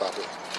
Staffeln.